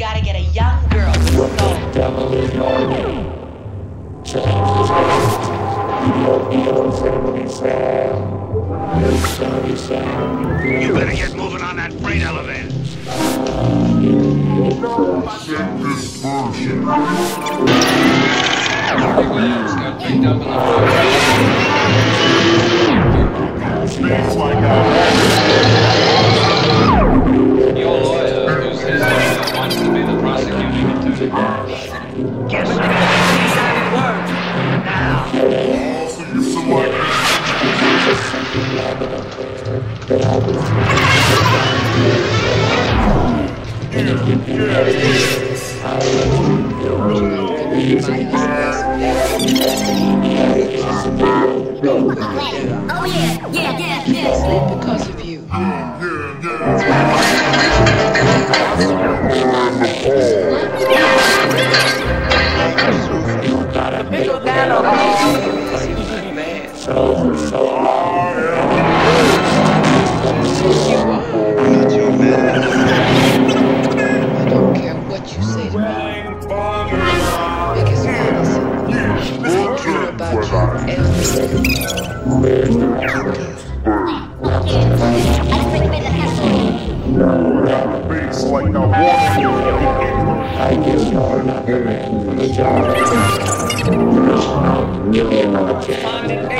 gotta get a young girl with soul. You better get moving on that freight elevator. Williams got picked up in the road. Your prosecuting attorney. Get ready. Oh yeah, yeah, yeah, yeah. Because of you. I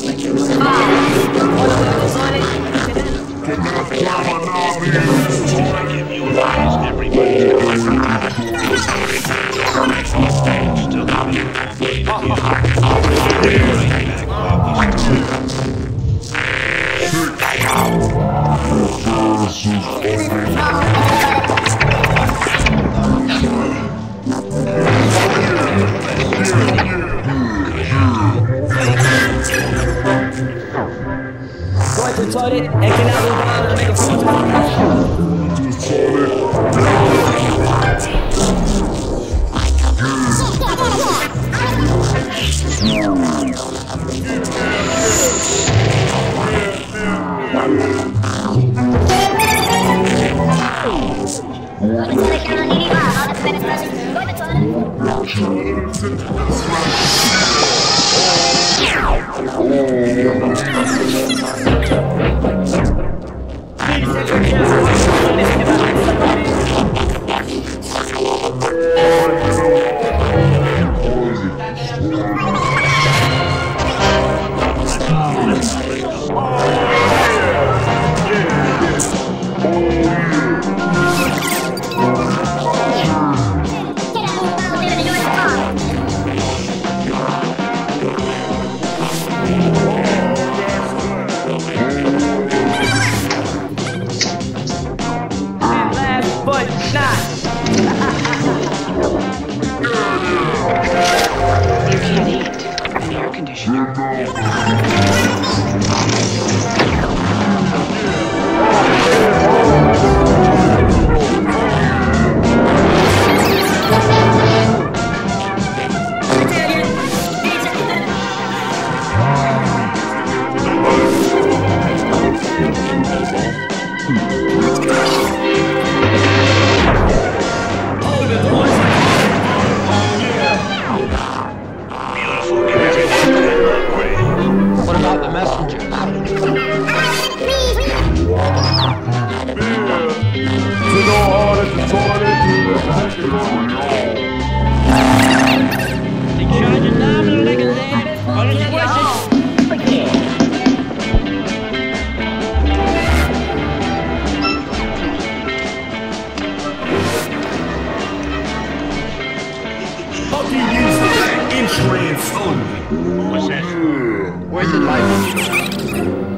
Going to the toilet and cannot move on and make a food. And Thank you. Hope you use that insurance only. What's that? Where's the insurance?